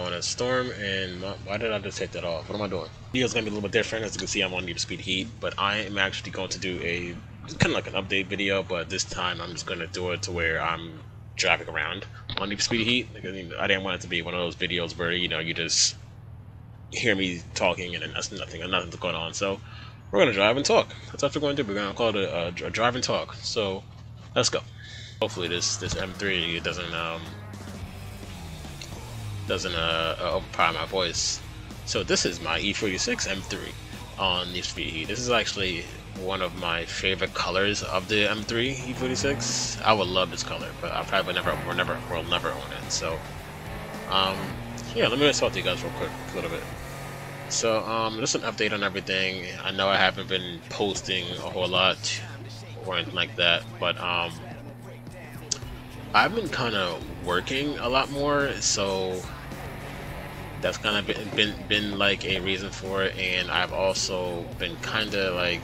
on a storm and my, why did I just take that off? What am I doing? Video's gonna be a little bit different as you can see I'm on Need Speed Heat, but I am actually going to do a kind of like an update video, but this time I'm just gonna do it to where I'm driving around on Need Speed Heat. I didn't want it to be one of those videos where you know you just hear me talking and then that's nothing and nothing's going on. So we're gonna drive and talk. That's what we're going to do. We're gonna call it a, a, a drive and talk. So let's go. Hopefully this this M3 doesn't um doesn't uh, uh, overpower my voice. So this is my E46 M3 on Need for Speed Heat. This is actually one of my favorite colors of the M3 E46. I would love this color, but I probably never will never will never own it. So um yeah, let me just talk to you guys real quick a little bit. So um just an update on everything. I know I haven't been posting a whole lot or anything like that, but um I've been kind of working a lot more, so that's kind of been, been been like a reason for it and I've also been kind of like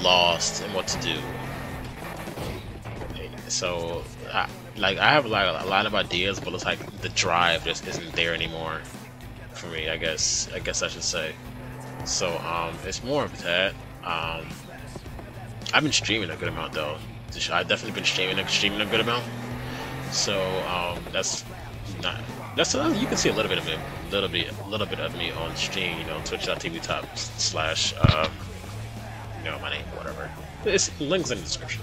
lost in what to do. So I, like I have like a lot of ideas but it's like the drive just isn't there anymore for me I guess I guess I should say. So um it's more of that um I've been streaming a good amount though. I've definitely been streaming streaming a good amount. So um that's not that's uh, you can see a little bit of it, little bit, a little bit of me on stream, you know, twitch.tv top slash, um, you know, my name, whatever. It's links in the description.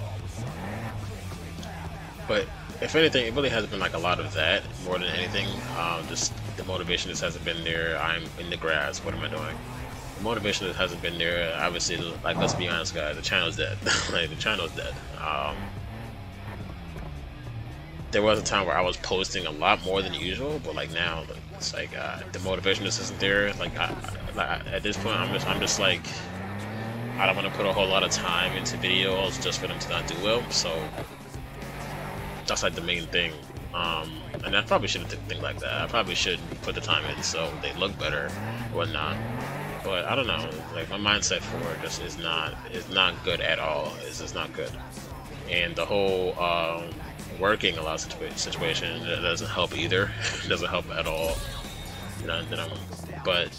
But if anything, it really hasn't been like a lot of that more than anything. Um, just the motivation just hasn't been there. I'm in the grass. What am I doing? The motivation just hasn't been there. Obviously, like let's be honest, guys, the channel's dead. like the channel's dead. Um, there was a time where I was posting a lot more than usual, but like now, it's like uh, the motivation just isn't there. Like I, I, at this point, I'm just I'm just like I don't want to put a whole lot of time into videos just for them to not do well. So that's like the main thing. Um, and I probably shouldn't think like that. I probably should put the time in so they look better, or whatnot. But I don't know. Like my mindset for it just is not is not good at all. It's just not good. And the whole um, working a lot of situation that doesn't help either. it doesn't help at all. You know, but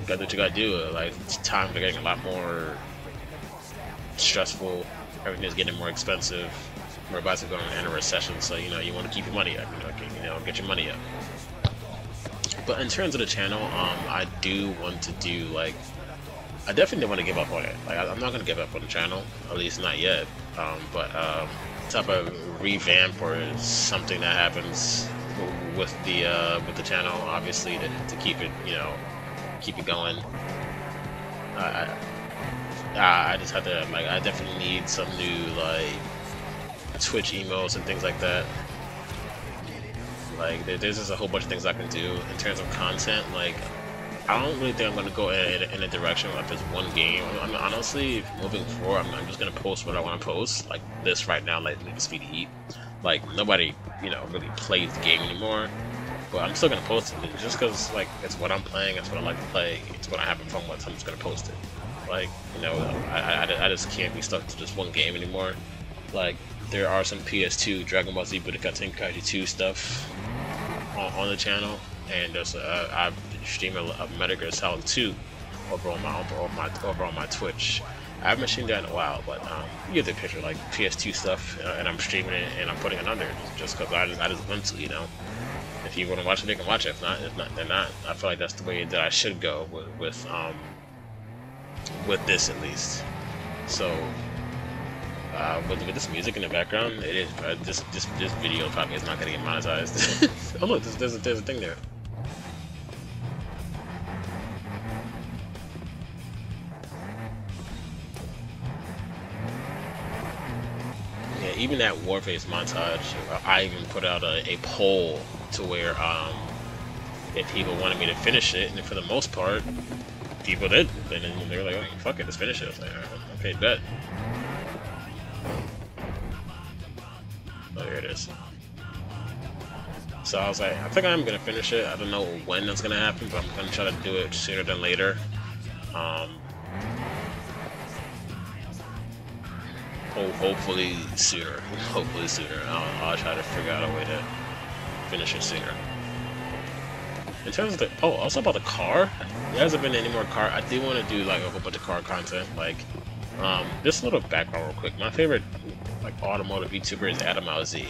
you got what you gotta do. Like times are getting a lot more stressful. Everything's getting more expensive. We're about to go in a recession, so you know you want to keep your money up. You know, get, you know, get your money up. But in terms of the channel, um, I do want to do like I definitely want to give up on it. Like I'm not gonna give up on the channel, at least not yet. Um, but um, type of revamp or something that happens with the uh, with the channel, obviously to, to keep it, you know, keep it going. I, I just have to like I definitely need some new like Twitch emotes and things like that. Like there's just a whole bunch of things I can do in terms of content. Like I don't really think I'm gonna go in, in a direction with just one game. I mean, honestly, moving forward, I'm, I'm just gonna post what I want to post, like this right now, like Need for Speed Heat. Like nobody, you know, really plays the game anymore, but I'm still gonna post it just because like it's what I'm playing, it's what I like to play, it's what I have fun with. So I'm just gonna post it. Like you know, I, I, I just can't be stuck to just one game anymore. Like there are some PS2 Dragon Ball Z Budokai Tenkaichi 2 stuff on, on the channel and there's uh, I've streaming of Metal Gear Solid 2 over on my over my over on my Twitch. I haven't streamed that in a while, but um, you get the picture, like PS2 stuff, uh, and I'm streaming it and I'm putting it under just because I just, I just want to, you know. If you want to watch it, they can watch it. If not, if not, they're not. I feel like that's the way that I should go with with um with this at least. So uh, with, with this music in the background, it is uh, this this this video probably is not gonna get monetized. oh look, there's, there's, a, there's a thing there. Even that Warface montage, I even put out a, a poll to where um, if people wanted me to finish it, and for the most part, people did. And they were like, oh, fuck it, let's finish it. I was like, okay, bet. Oh, here it is. So I was like, I think I'm gonna finish it. I don't know when that's gonna happen, but I'm gonna try to do it sooner than later. Um, ho hopefully sooner. Hopefully sooner. I'll, I'll try to figure out a way to finish it sooner. in terms of the oh, also about the car, there hasn't been any more car. I do want to do like a whole bunch of car content. Like, um, just a little background real quick. My favorite like automotive YouTuber is Adam LZ.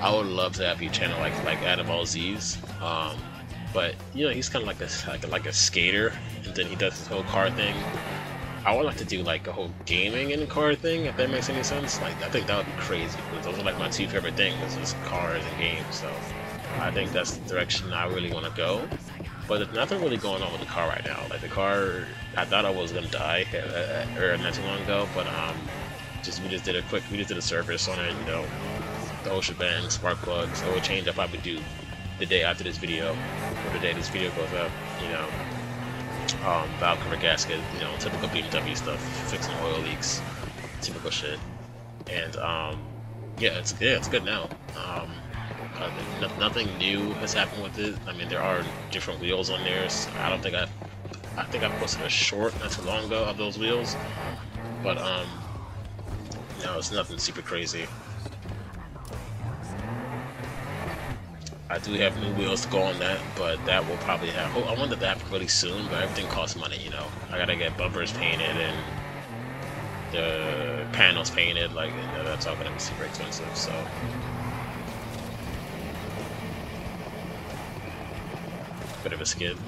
I would love to have a channel like like Adam LZ's. Um, but you know he's kind of like a like like a skater, and then he does his whole car thing. I would like to do like a whole gaming and car thing, if that makes any sense. Like I think that would be crazy because those are like my two favorite things, is cars and games. So I think that's the direction I really want to go. But there's nothing really going on with the car right now. Like the car, I thought I was gonna die uh, uh, not too long ago, but um, just we just did a quick, we just did a service on it, you know, the whole shebang, spark plugs. Will change up. I would do the day after this video, or the day this video goes up, you know. Um, valve cover gasket, you know, typical BMW stuff, fixing oil leaks, typical shit. And um, yeah, it's yeah, it's good now. Um, uh, nothing new has happened with it. I mean, there are different wheels on there. So I don't think I, I think I posted a short not too long ago of those wheels, but um, no, it's nothing super crazy. I do have new wheels to go on that, but that will probably have. Oh, I want that to happen really soon, but everything costs money, you know. I gotta get bumpers painted and the panels painted, like you know, that's all gonna be super expensive. So. Bit of a skid.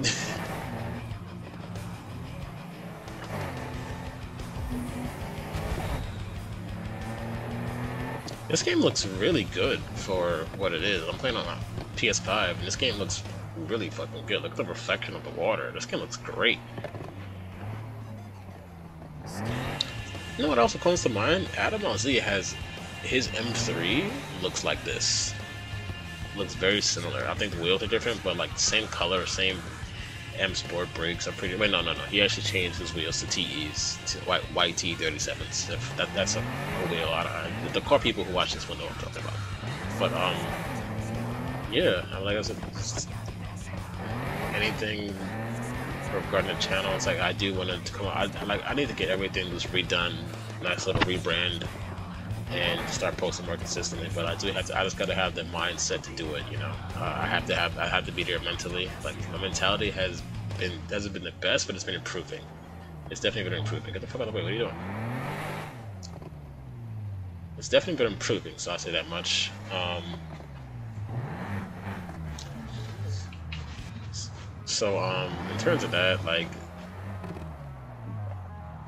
This game looks really good for what it is. I'm playing on a PS5, and this game looks really fucking good. Look at the reflection of the water. This game looks great. You know what also comes to mind? Adam LZ has his M3 looks like this. Looks very similar. I think the wheels are different, but like same color, same M Sport brakes are pretty. Wait, no, no, no. He actually changed his wheels to TEs, to white YT37s. That, that's a, a wheel out of the car people who watch this will know what I'm talking about. But um, yeah, like I said, anything regarding the channel, it's like I do want to come. I like I need to get everything just redone, nice little rebrand, and start posting more consistently. But I do have to. I just got to have the mindset to do it. You know, uh, I have to have. I have to be there mentally. Like my mentality has been hasn't been the best, but it's been improving. It's definitely been improving. Get the fuck out of the way. What are you doing? It's definitely been improving. So I say that much. Um, so um, in terms of that, like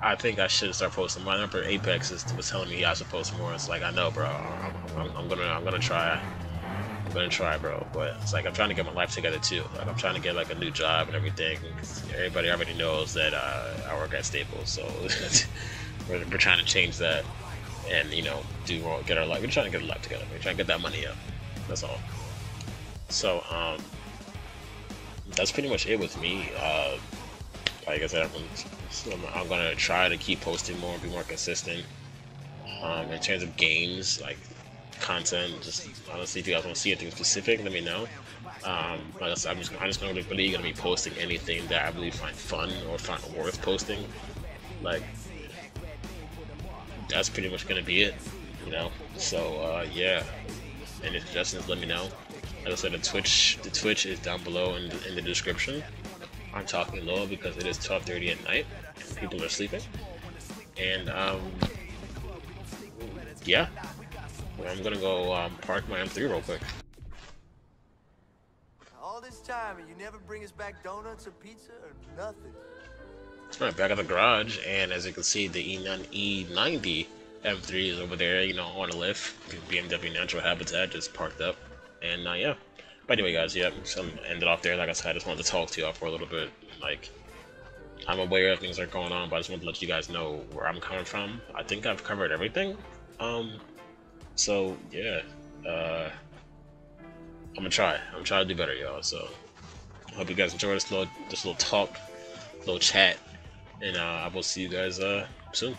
I think I should start posting. My number Apex is, was telling me I should post more. It's like I know, bro. I'm, I'm, I'm, gonna I'm gonna try. I'm gonna try, bro. But it's like I'm trying to get my life together too. Like I'm trying to get like a new job and everything. Everybody already knows that uh, I work at Staples, so we're, we're trying to change that and you know do get our life. We're trying to get our life together. We're trying to get that money up. That's all. So um, that's pretty much it with me. Uh, like I said, I'm, I'm gonna try to keep posting more and be more consistent. Um, in terms of games, like content, just honestly, if you guys want to see anything specific, let me know. Um, like I said, I'm just, I'm just gonna really gonna be posting anything that I really find fun or find worth posting. Like that's pretty much gonna be it, you know. So uh, yeah, any suggestions, let me know. Like I said, the Twitch, the Twitch is down below in the, in the description. I'm talking low because it is 12:30 at night and people are sleeping. And um, yeah, I'm gonna go um, park my M3 real quick. All this time and you never bring us back donuts or pizza or nothing. It's right back at the garage, and as you can see, the E90 M3 is over there, you know, on a lift. BMW Natural Habitat just parked up, and uh, yeah. But anyway, guys, yeah, so ended off there. Like I said, I just wanted to talk to y'all for a little bit. Like, I'm aware of things that are going on, but I just wanted to let you guys know where I'm coming from. I think I've covered everything. Um, so yeah, uh, I'm gonna try. I'm gonna try to do better, y'all. So, hope you guys enjoy this little, this little talk, little chat, and uh, I will see you guys uh, soon.